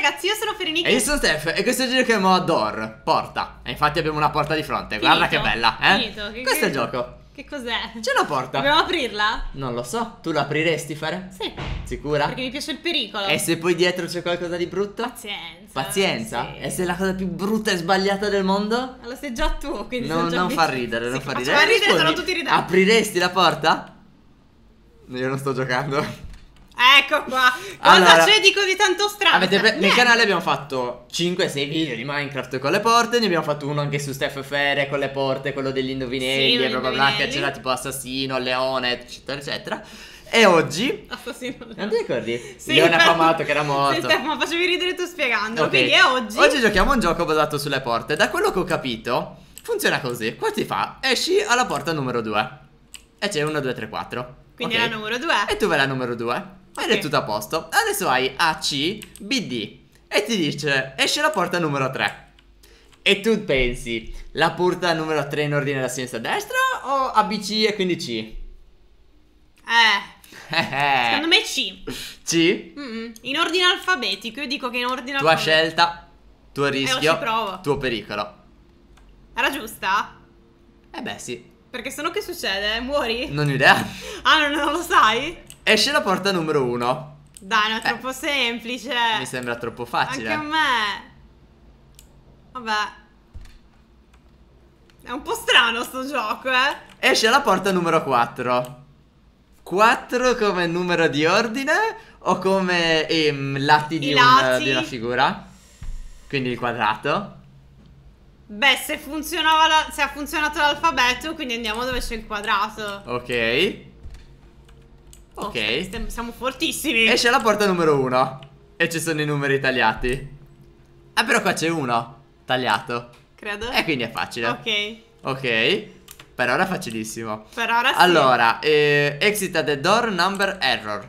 ragazzi, io sono Ferenichi. E io sono Steph e questo giro giochiamo a Door, porta. E infatti abbiamo una porta di fronte, guarda che Finito, bella, eh? finito, che- Questo è il che- gioco. Che cos'è? C'è una porta. Dobbiamo aprirla? Non lo so, tu l'apriresti, Fere? Sì. Sicura? Perché mi piace il pericolo. E se poi dietro c'è qualcosa di brutto? Pazienza. Pazienza? Sì. E se è la cosa più brutta e sbagliata del mondo? Lo sei già tu, quindi Non, già non fa abituata. ridere, non Sì, fa faccio ridere. fa ridere, Rispondi, sono tutti ridenti. Apriresti la porta? Io non sto giocando. Ecco qua. Cosa Allora, c'è di così tanto strano? Avete nel canale abbiamo fatto 5-6 video di Minecraft con le porte, ne abbiamo fatto uno anche su Steph Fere con le porte, quello degli indovinelli Sì, e bla bla bla, che c'era tipo assassino, leone, eccetera eccetera. E oggi... Assassino. Non ti ricordi? Sì, leone però- affamato che era Sì, morto. Stefano, ma facevi ridere tu spiegandolo. Ok. Quindi è oggi. Oggi giochiamo un gioco basato sulle porte. Da quello che ho capito, funziona così. Qua ti fa, esci alla porta numero 2. E c'è 1, 2, 3, 4. Quindi Ok? è la numero 2. E tu vai alla numero 2. Ed è tutto a posto. Adesso hai AC, BD. E ti dice, esce la porta numero 3. E tu pensi, la porta numero 3 in ordine da sinistra a destra o ABC e quindi C? Eh, Eh, secondo me C. C? Mm-mm. In ordine alfabetico. Io dico che in ordine Tua alfabetico. scelta, tuo rischio, ci provo. tuo pericolo. Era giusta? Eh beh sì, Perché sennò che succede? Muori? non ho idea. Ah, non, non lo sai? Esce la porta numero 1. Dai, non è troppo semplice. Eh. Mi sembra troppo facile. Anche a me. Vabbè. È un po' strano sto gioco, eh. Esce la porta numero 4. 4 come numero di ordine o come ehm, lati, di, I un- lati. di una figura? Quindi il quadrato. Beh, se funzionava la- se ha funzionato l'alfabeto, quindi andiamo dove c'è il quadrato. Ok. Ok. stiamo- siamo fortissimi. Esce la porta numero 1. E ci sono i numeri tagliati. Ah, però qua c'è uno tagliato. Credo. E quindi è facile. Ok. Ok. Per ora è facilissimo. Per ora sì. Allora, eh, exit at the door number error.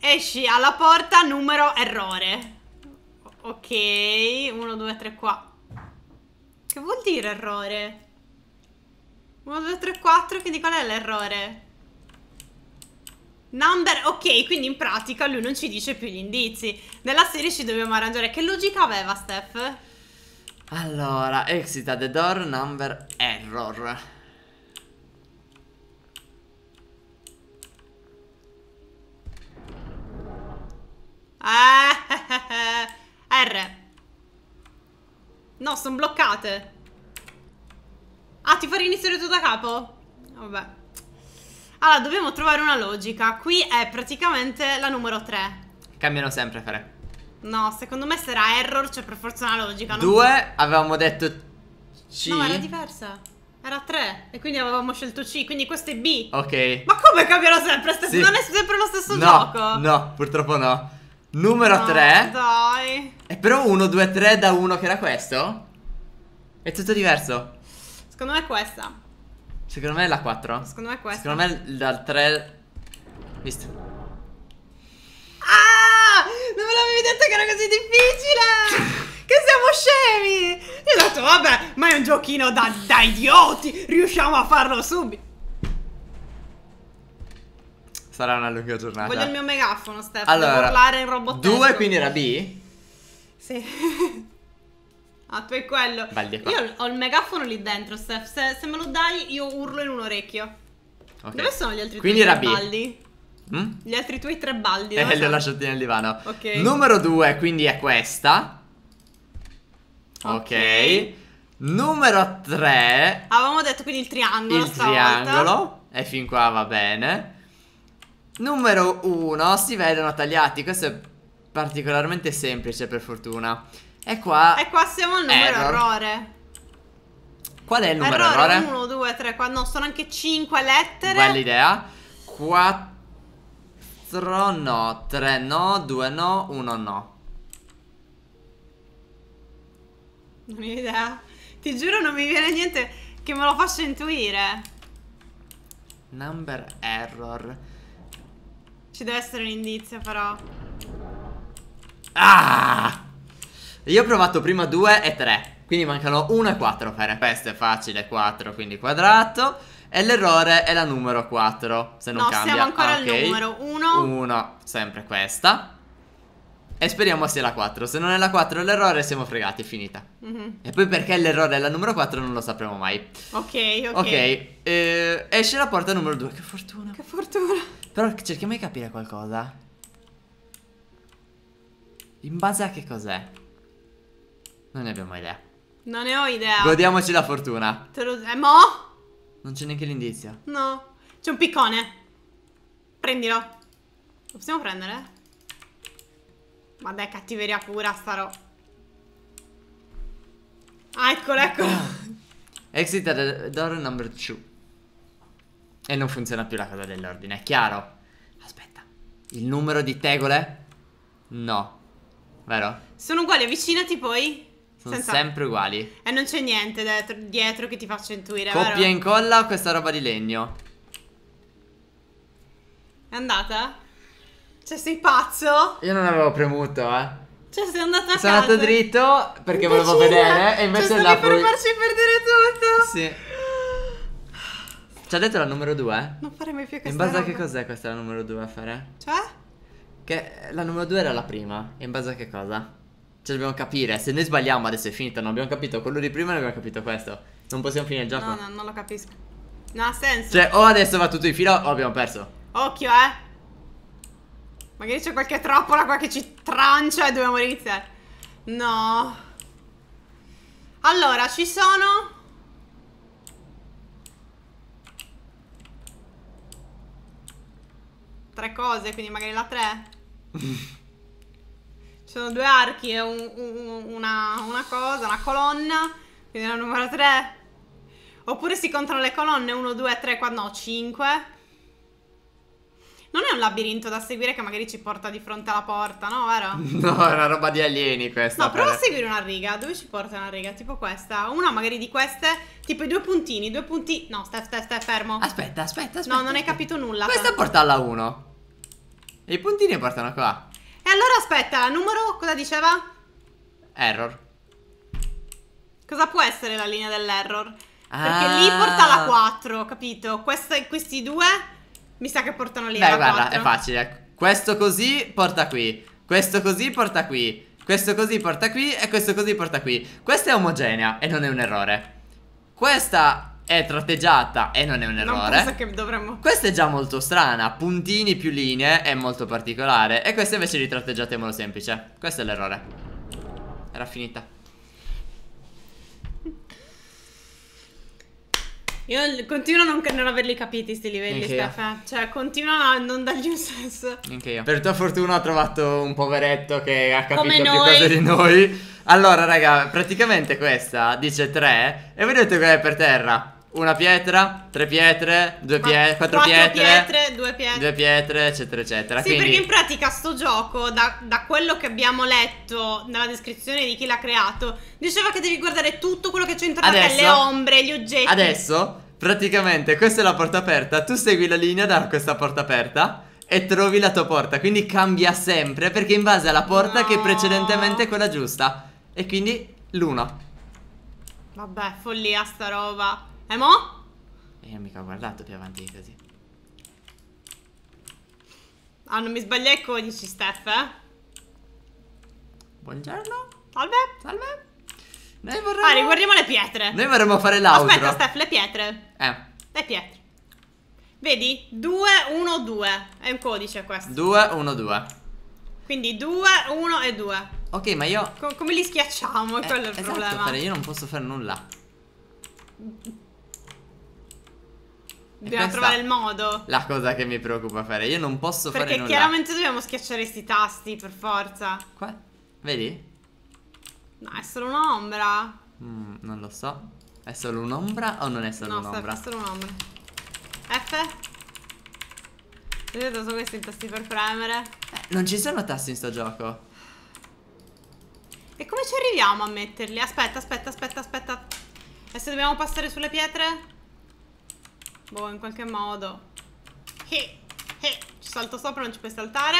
Esci alla porta numero errore. Ok, 1, 2, 3, qua. Che vuol dire errore? 1, 2, 3, 4, quindi qual è l'errore? Number, ok, quindi in pratica lui non ci dice più gli indizi. Nella serie ci dobbiamo arrangiare. Che logica aveva, Steph? Allora, exit at the door number error. Eh, R. No, sono bloccate. Ah, ti fa riniziare tutto da capo? Vabbè. Allora, dobbiamo trovare una logica. Qui è praticamente la numero 3. Cambiano sempre, Fere. No, secondo me era error c'è per forza una logica. Due, avevamo detto C. No, era diversa. Era 3. E quindi avevamo scelto C. Quindi questo è B. Ok. Ma come cambiano sempre? Ste- Sì. Non è sempre lo stesso no, gioco. No, purtroppo no. Numero No, 3. Dai. E però 1, 2, 3 da 1 che era questo? È tutto diverso. Secondo me è questa. Secondo me è la 4. Secondo me è questa. Secondo me dal 3. Visto. Ah! Non me l'avevi detto che era così difficile! che siamo scemi! Io ho detto, vabbè, ma è un giochino da, da idioti! Riusciamo a farlo subito! Sarà una lunga giornata. Voglio il mio megafono, Stefano. Allora, Devo urlare in robottesco. 2 quindi era B? Sì. ah, tu è quello. Io ho il megafono lì dentro, Steph. Se, se me lo dai, io urlo in un orecchio. Ok. Dove sono gli altri Quindi tuoi tre baldi? Mm? Gli altri tuoi tre baldi. Eh, li ho lasciati nel divano. Ok. Numero 2, quindi è questa. Ok. Ok. Numero 3, Avevamo detto quindi il triangolo. il triangolo. E fin qua va bene. Numero 1, si vedono tagliati. Questo è particolarmente semplice per fortuna. E qua... E qua siamo al numero Error. errore. Qual è il numero errore? errore 1, 2, 3, 4. No, sono anche 5 lettere. Bella idea. 4 no, 3 no, 2 no, 1 no. Non ho idea. Ti giuro non mi viene niente che me lo faccia intuire. Number error. Ci deve essere un indizio però. Ah! Io ho provato prima 2 e 3. Quindi mancano 1 e 4 Fere. Questo è facile, 4, quindi quadrato. E l'errore è la numero 4. Se non no, cambia. siamo ancora Ah, al ok. numero 1. 1, sempre questa. E speriamo sia la 4. Se non è la 4 l'errore siamo fregati, è finita. Mhm. E poi perché l'errore è la numero 4 non lo sapremo mai. Ok, ok. Ok, eh, esce la porta numero 2. Che fortuna. Che fortuna. Però cerchiamo di capire qualcosa. In base a che cos'è? Non ne abbiamo idea. Non ne ho idea. Godiamoci la fortuna. Te lo... Eh, mo? Non c'è neanche l'indizio. No. C'è un piccone. Prendilo. Lo possiamo prendere? Dai, cattiveria pura sta roba. Ah, eccolo, eccolo. Exit at door number 2. E non funziona più la cosa dell'ordine, è chiaro. Aspetta. Il numero di tegole? No. Vero? Sono uguali, avvicinati poi. Sono Senza- sempre uguali. E non c'è niente dietro, dietro che ti faccia intuire, Coppia vero? e incolla questa roba di legno? È andata? Cioè, sei pazzo? Io non avevo premuto, eh. Cioè, sei andato a Sono andato dritto perché volevo Imbecille! vedere e invece cioè, la per farci perdere tutto. Sì. Ci ha detto la numero 2? Non farei mai più questa In base a che roba. cos'è questa la numero 2 a fare? Cioè? Che la numero 2 era la prima. In base a che cosa? Cioè dobbiamo capire. Se noi sbagliamo adesso è finita. Non abbiamo capito quello di prima e non abbiamo capito questo. Non possiamo finire il gioco. No, no, non lo capisco. Non ha senso. Cioè o adesso va tutto in fila o abbiamo perso. Occhio, eh. Magari c'è qualche trappola qua che ci trancia e dobbiamo iniziare. No. Allora, ci sono... Tre cose, quindi magari la tre. Ci sono due archi e un- un- una, una cosa, una colonna. Quindi la numero 3. Oppure si contano le colonne 1, 2, 3, 4, no, 5. Non è un labirinto da seguire che magari ci porta di fronte alla porta, no? Vero? No, è una roba di alieni questa. No, prova a seguire una riga. Dove ci porta una riga? Tipo questa. Una magari di queste. Tipo i due puntini. Due punti. No, stai, stai, stai fermo. Aspetta, aspetta, aspetta. No, non hai capito nulla. Questa porta alla 1. E i puntini portano qua. E allora aspetta, la numero cosa diceva? Error. Cosa può essere la linea dell'error? Perché Ah. lì porta la 4, capito? Questa- questi due mi sa che portano lì Beh, alla guarda, 4. è facile. Questo così porta qui. Questo così porta qui. Questo così porta qui e questo così porta qui. Questa è omogenea e non è un errore. Questa è tratteggiata e non è un Non errore. penso che dovremmo... Questa è già molto strana, puntini più linee è molto particolare e questa invece di tratteggiata è molto semplice. Questo è l'errore. Era finita. Io continuo a non, non averli capiti sti livelli. Stefano. Cioè, continuano a non dargli un senso. Anche io. Per tua fortuna ho trovato un poveretto che ha capito più cose di noi. Allora, raga, praticamente questa dice 3 e vedete che è per terra. Una pietra, tre pietre, due pietre, quattro, pietre, due pietre. due pietre, eccetera, eccetera. Sì, Quindi perché in pratica sto gioco, da, da quello che abbiamo letto nella descrizione di chi l'ha creato, diceva che devi guardare tutto quello che c'è intorno a te, Adesso- le ombre, gli oggetti. adesso, praticamente, questa è la porta aperta. Tu segui la linea da questa porta aperta e trovi la tua porta. Quindi cambia sempre perché in base alla porta che No. precedentemente è quella giusta. E quindi l'uno. Vabbè, follia sta roba. E mo? E io mica ho guardato più avanti di così. Ah, non mi sbagliai il codice, Steph, eh? Buongiorno. Salve. Salve. Noi vorremmo... Ah, riguardiamo le pietre. Noi vorremmo fare l'outro. Aspetta, Steph, le pietre. Eh. Le pietre. Vedi? 2, 1, 2. È un codice questo. 2, 1, 2. Quindi 2, 1 e 2. Ok, ma io... Co- come li schiacciamo? Eh, Quello è il esatto, problema. Fare, io non posso fare nulla. Dobbiamo trovare il modo. La cosa che mi preoccupa fare. Io non posso fare Perché nulla. chiaramente dobbiamo schiacciare sti tasti, per forza. Qua. Vedi? No, è solo un'ombra. Mm, non lo so. È solo un'ombra o non è solo No, un'ombra? è solo un'ombra. F? Vedete, sono questi i tasti per premere. Eh, non ci sono tasti in sto gioco. E come ci arriviamo a metterli? Aspetta, aspetta, aspetta, aspetta. E se dobbiamo passare sulle pietre? Boh, in qualche modo. Eh, eh, ci salto sopra, non ci puoi saltare.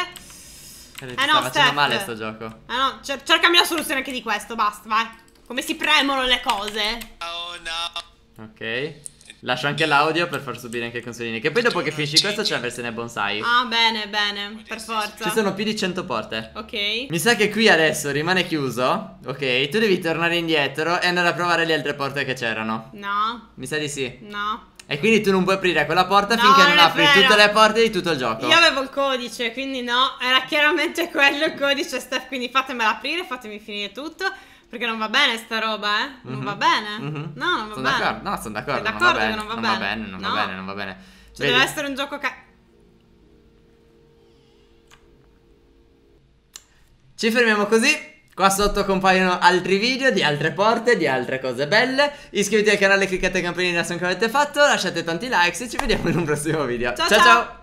Eh, Eh sta no, facendo Steph. male sto gioco. Ah no, cer- cercami la soluzione anche di questo, basta, vai. Come si premono le cose? Oh no. Ok. Lascio anche l'audio per far subire anche i consolini. Che poi dopo che finisci questo c'è la versione bonsai. Ah, bene, bene, per forza. Ci sono più di 100 porte. Ok. Mi sa che qui adesso rimane chiuso. Ok, tu devi tornare indietro e andare a provare le altre porte che c'erano. No, Mi sa di sì. no. E quindi tu non puoi aprire quella porta No, finché non non apri vero. tutte le porte di tutto il gioco. Io avevo il codice, quindi no, era chiaramente quello il codice, Steph, quindi fatemela aprire, fatemi finire tutto, perché non va bene sta roba, eh? Non Mhm. va bene? Mhm. No, non va Sono bene. d'accordo. No, sono d'accordo. Sei non va d'accordo bene. che non va non bene? va bene, non No. va bene, non va bene. Cioè, Vedi? deve essere un gioco ca... Ci fermiamo così. Qua sotto compaiono altri video di altre porte, di altre cose belle. Iscrivetevi al canale, cliccate campanellina se non avete fatto, lasciate tanti likes e ci vediamo in un prossimo video. Ciao, ciao! ciao. ciao.